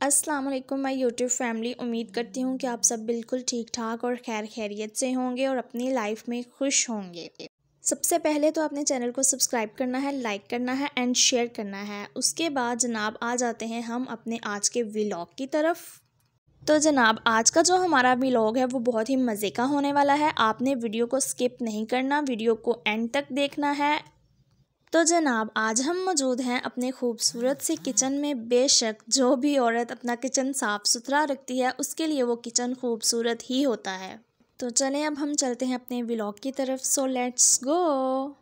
अस्सलाम वालेकुम my YouTube family उम्मीद करती हूँ कि आप सब बिल्कुल ठीक ठाक और खैर खैरियत से होंगे और अपनी लाइफ में खुश होंगे। सबसे पहले तो अपने चैनल को सब्सक्राइब करना है, लाइक करना है एंड शेयर करना है। उसके बाद जनाब आ जाते हैं हम अपने आज के व्लॉग की तरफ़। तो जनाब, आज का जो हमारा व्लॉग है वो बहुत ही मज़े का होने वाला है। आपने वीडियो को स्किप नहीं करना, वीडियो को एंड तक देखना है। तो जनाब, आज हम मौजूद हैं अपने खूबसूरत से किचन में। बेशक, जो भी औरत अपना किचन साफ़ सुथरा रखती है, उसके लिए वो किचन खूबसूरत ही होता है। तो चलें, अब हम चलते हैं अपने ब्लॉग की तरफ़। सो लेट्स गो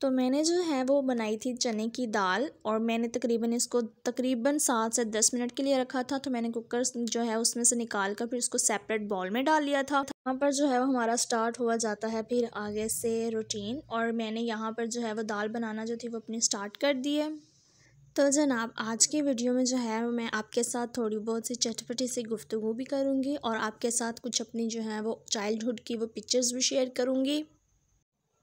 तो मैंने जो है वो बनाई थी चने की दाल और मैंने तकरीबन इसको तकरीबन सात से दस मिनट के लिए रखा था। तो मैंने कुकर जो है उसमें से निकाल कर फिर इसको सेपरेट बॉल में डाल लिया था। वहाँ पर जो है वो हमारा स्टार्ट हुआ जाता है फिर आगे से रूटीन और मैंने यहाँ पर जो है वो दाल बनाना जो थी वो अपनी स्टार्ट कर दी है। तो जनाब, आज की वीडियो में जो है मैं आपके साथ थोड़ी बहुत सी चटपटी सी गुफ्तु भी करूँगी और आपके साथ कुछ अपनी जो है वो चाइल्डहुड की वो पिक्चर्स भी शेयर करूँगी।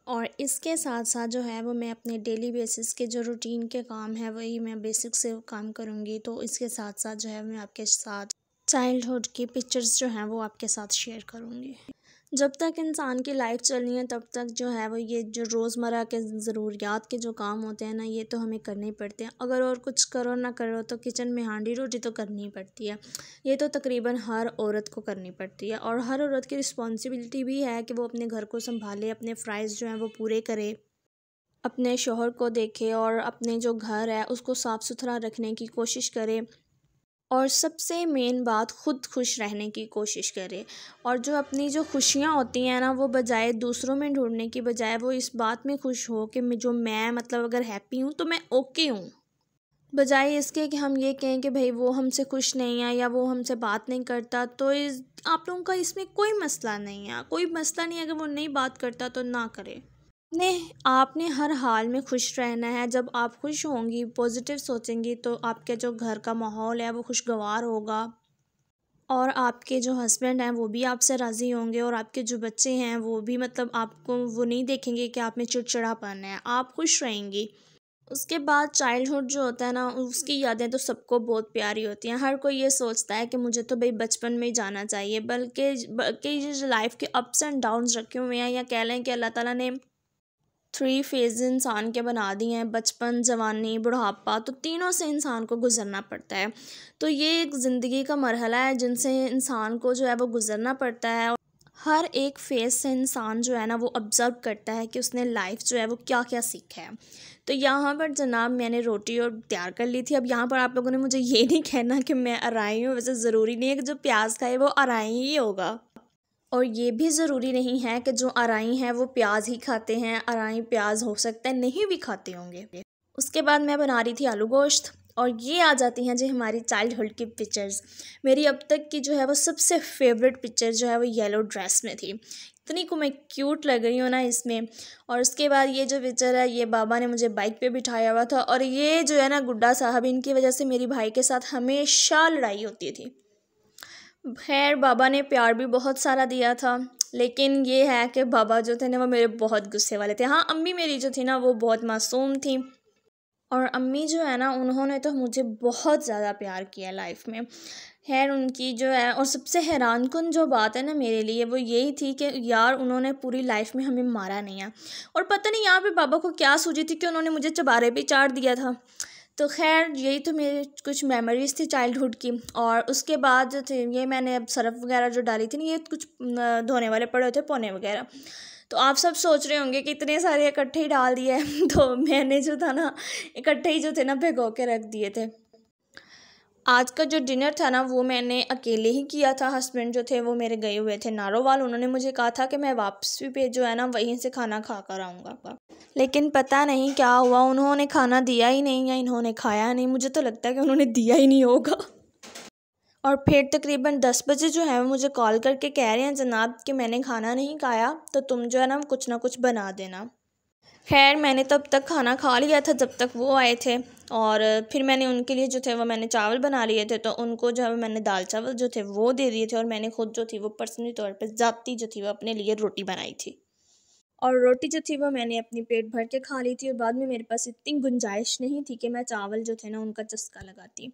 और इसके साथ साथ जो है वो मैं अपने डेली बेसिस के जो रूटीन के काम है, वही मैं बेसिक से काम करूँगी। तो इसके साथ साथ जो है मैं आपके साथ चाइल्डहुड की पिक्चर्स जो हैं वो आपके साथ शेयर करूँगी। जब तक इंसान की लाइफ चलनी है, तब तक जो है वो ये जो रोज़मर्रा के ज़रूरियात के जो काम होते हैं ना, ये तो हमें करने ही पड़ते हैं। अगर और कुछ करो ना करो तो किचन में हांडी रोटी तो करनी ही पड़ती है। ये तो तकरीबन हर औरत को करनी पड़ती है और हर औरत की रिस्पॉन्सिबिलिटी भी है कि वो अपने घर को संभाले, अपने फ़्राइज़ जो हैं वो पूरे करे, अपने शोहर को देखे और अपने जो घर है, उसको साफ़ सुथरा रखने की कोशिश करे। और सबसे मेन बात ख़ुद खुश रहने की कोशिश करे। और जो अपनी जो खुशियाँ होती हैं ना, वो बजाय दूसरों में ढूँढने की बजाय वो इस बात में खुश हो कि मैं जो मैं मतलब अगर हैप्पी हूँ तो मैं ओके हूँ। बजाय इसके कि हम ये कहें कि भाई वो हमसे खुश नहीं है या वो हमसे बात नहीं करता तो इस, आप लोगों का इसमें कोई मसला नहीं है। कोई मसला नहीं अगर वो नहीं बात करता तो ना करे। ने आपने हर हाल में खुश रहना है। जब आप खुश होंगी पॉजिटिव सोचेंगी तो आपके जो घर का माहौल है, वो खुशगवार होगा। और आपके जो हस्बैंड हैं, वो भी आपसे राज़ी होंगे और आपके जो बच्चे हैं, वो भी मतलब आपको, वो नहीं देखेंगे कि आप में चिड़चिड़ापन है। आप खुश रहेंगी। उसके बाद चाइल्डहुड जो होता है ना, उसकी यादें तो सबको बहुत प्यारी होती हैं। हर कोई ये सोचता है कि मुझे तो भाई बचपन में ही जाना चाहिए, बल्कि बल्कि जो लाइफ के अप्स एंड डाउन्स रखे हुए हैं, या कह लें कि अल्लाह ताला ने थ्री फ़ेज़ इंसान के बना दिए हैं, बचपन, जवानी, बुढ़ापा तो तीनों से इंसान को गुज़रना पड़ता है। तो ये एक ज़िंदगी का मरहला है जिनसे इंसान को जो है वो गुज़रना पड़ता है हर एक फ़ेज़ से इंसान जो है ना वो ऑब्ज़र्व करता है कि उसने लाइफ जो है वो क्या क्या सीखा है। तो यहाँ पर जनाब मैंने रोटी और तैयार कर ली थी। अब यहाँ पर आप लोगों ने मुझे ये नहीं कहना कि मैं अराई हूँ, वैसे ज़रूरी नहीं है कि जो प्याज खाए वो अराई ही होगा। और ये भी ज़रूरी नहीं है कि जो अराई हैं वो प्याज ही खाते हैं, अराई प्याज हो सकता है, नहीं भी खाते होंगे। उसके बाद मैं बना रही थी आलू गोश्त और ये आ जाती हैं जो हमारी चाइल्डहुड की पिक्चर्स मेरी अब तक की जो है वो सबसे फेवरेट पिक्चर जो है वो येलो ड्रेस में थी। इतनी को मैं क्यूट लग रही हूँ ना इसमें। और उसके बाद ये जो पिक्चर है, ये बाबा ने मुझे बाइक पे बिठाया हुआ था और ये जो है ना गुड्डा साहब, इनकी वजह से मेरी भाई के साथ हमेशा लड़ाई होती थी। खैर, बाबा ने प्यार भी बहुत सारा दिया था, लेकिन ये है कि बाबा जो थे ना, वो मेरे बहुत गुस्से वाले थे। हाँ अम्मी मेरी जो थी ना, वो बहुत मासूम थी। और अम्मी जो है ना, उन्होंने तो मुझे बहुत ज़्यादा प्यार किया लाइफ में। खैर, उनकी जो है, और सबसे हैरान कन जो बात है ना मेरे लिए, वो यही थी कि यार, उन्होंने पूरी लाइफ में हमें मारा नहीं है। और पता नहीं, यहाँ पे बाबा को क्या सूझी थी कि उन्होंने मुझे चबारे पे चाट दिया था। तो खैर, यही तो मेरी कुछ मेमोरीज़ थी चाइल्डहुड की और उसके बाद जो थे, ये मैंने अब सरफ़ वगैरह जो डाली थी ना, ये कुछ धोने वाले पड़े थे, पौने वगैरह। तो आप सब सोच रहे होंगे कि इतने सारे इकट्ठे ही डाल दिए तो मैंने जो था ना, इकट्ठे ही जो थे ना, भिगो के रख दिए थे। आज का जो डिनर था ना, वो मैंने अकेले ही किया था। हस्बैंड जो थे, वो मेरे गए हुए थे नारोवाल। उन्होंने मुझे कहा था कि मैं वापसी पे जो है ना? वहीं से खाना खा कर आऊँगा लेकिन पता नहीं क्या हुआ। उन्होंने खाना दिया ही नहीं या इन्होंने खाया नहीं। मुझे तो लगता है कि उन्होंने दिया ही नहीं होगा। और फिर तकरीबन दस बजे जो है मुझे कॉल करके कह रहे हैं, जनाब, कि मैंने खाना नहीं खाया तो तुम जो है ना, कुछ ना कुछ बना देना। खैर, मैंने तब तक खाना खा लिया था। जब तक वो आए थे और फिर मैंने उनके लिए जो थे वो मैंने चावल बना लिए थे तो उनको जो है मैंने दाल चावल जो थे वो दे दिए थे और मैंने खुद जो थी वो पर्सनली तौर पर ज़ाती जो थी वो अपने लिए रोटी बनाई थी। और रोटी जो थी वो मैंने अपनी पेट भर के खा ली थी और बाद में मेरे पास इतनी गुंजाइश नहीं थी कि मैं चावल जो थे ना उनका चस्का लगाती।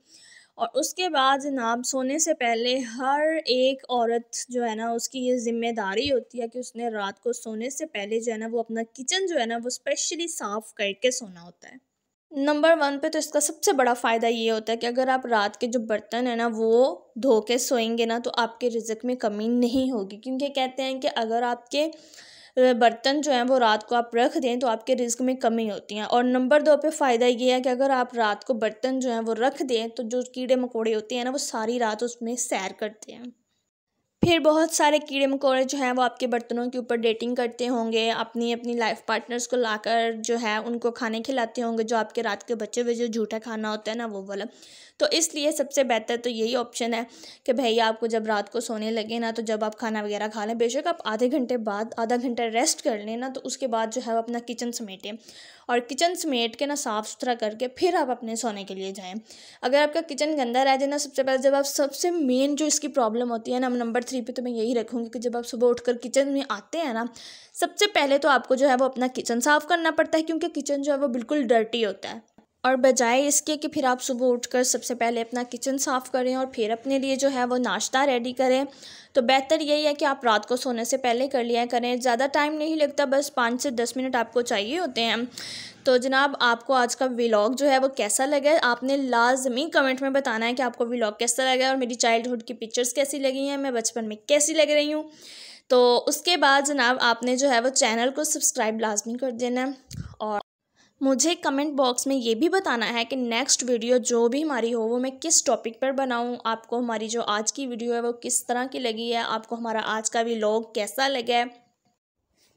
और उसके बाद जनाब सोने से पहले हर एक औरत जो है ना, उसकी ये ज़िम्मेदारी होती है कि उसने रात को सोने से पहले जो है ना, वो अपना किचन जो है ना, वो स्पेशली साफ़ करके सोना होता है। नंबर वन पे तो इसका सबसे बड़ा फ़ायदा ये होता है कि अगर आप रात के जो बर्तन है ना, वो धो के सोएँगे ना तो आपके रिज़क में कमी नहीं होगी। क्योंकि कहते हैं कि अगर आपके बर्तन जो हैं वो रात को आप रख दें तो आपके रिस्क में कमी होती हैं। और नंबर दो पे फ़ायदा ये है कि अगर आप रात को बर्तन जो हैं वो रख दें तो जो कीड़े मकोड़े होते हैं ना, वो सारी रात उसमें सैर करते हैं। फिर बहुत सारे कीड़े मकोड़े जो हैं वो आपके बर्तनों के ऊपर डेटिंग करते होंगे, अपनी अपनी लाइफ पार्टनर्स को लाकर जो है उनको खाने खिलाते होंगे, जो आपके रात के बच्चे हुए जो झूठा खाना होता है ना वो वाला। तो इसलिए सबसे बेहतर तो यही ऑप्शन है कि भैया आपको जब रात को सोने लगे ना तो जब आप खाना वगैरह खा लें, बेशक आप आधे घंटे बाद, आधा घंटा रेस्ट कर लें ना तो उसके बाद जो है वो अपना किचन समेटें। और किचन समेट के ना साफ़ सुथरा करके फिर आप अपने सोने के लिए जाएँ। अगर आपका किचन गंदा रह जाए ना, सबसे पहले जब आप, सबसे मेन जो इसकी प्रॉब्लम होती है ना नंबर थ्री पे तो मैं यही रखूँगी कि जब आप सुबह उठकर किचन में आते हैं ना, सबसे पहले तो आपको जो है वो अपना किचन साफ़ करना पड़ता है क्योंकि किचन जो है वो बिल्कुल डर्टी होता है। और बजाय इसके कि फिर आप सुबह उठकर सबसे पहले अपना किचन साफ़ करें और फिर अपने लिए जो है वो नाश्ता रेडी करें। तो बेहतर यही है कि आप रात को सोने से पहले कर लिया करें। ज़्यादा टाइम नहीं लगता, बस पाँच से दस मिनट आपको चाहिए होते हैं। तो जनाब, आपको आज का व्लॉग जो है वो कैसा लगा आपने लाजमी कमेंट में बताना है कि आपको व्लॉग कैसा लगा और मेरी चाइल्डहुड की पिक्चर्स कैसी लगी हैं, मैं बचपन में कैसी लग रही हूँ। तो उसके बाद जनाब, आपने जो है वो चैनल को सब्सक्राइब लाजमी कर देना और मुझे कमेंट बॉक्स में ये भी बताना है कि नेक्स्ट वीडियो जो भी हमारी हो, वो मैं किस टॉपिक पर बनाऊँ, आपको हमारी जो आज की वीडियो है, वो किस तरह की लगी है, आपको हमारा आज का भी लॉग कैसा लगा है?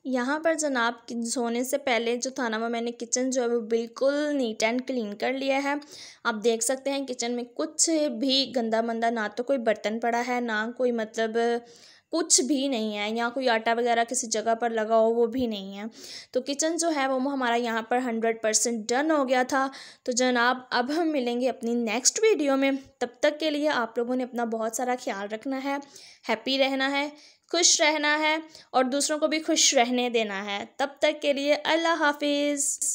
यहाँ पर जनाब सोने से पहले जो था ना, वो मैंने किचन जो है, वो बिल्कुल नीट एंड क्लीन कर लिया है। आप देख सकते हैं किचन में कुछ भी गंदा मंदा ना तो कोई बर्तन पड़ा है, ना कोई मतलब कुछ भी नहीं है यहाँ कोई आटा वगैरह किसी जगह पर लगा हो, वो भी नहीं है। तो किचन जो है, वो हमारा यहाँ पर हंड्रेड परसेंट डन हो गया था। तो जनाब, अब हम मिलेंगे अपनी नेक्स्ट वीडियो में। तब तक के लिए आप लोगों ने अपना बहुत सारा ख्याल रखना है, हैप्पी रहना है, खुश रहना है, और दूसरों को भी खुश रहने देना है। तब तक के लिए अल्लाह हाफिज़।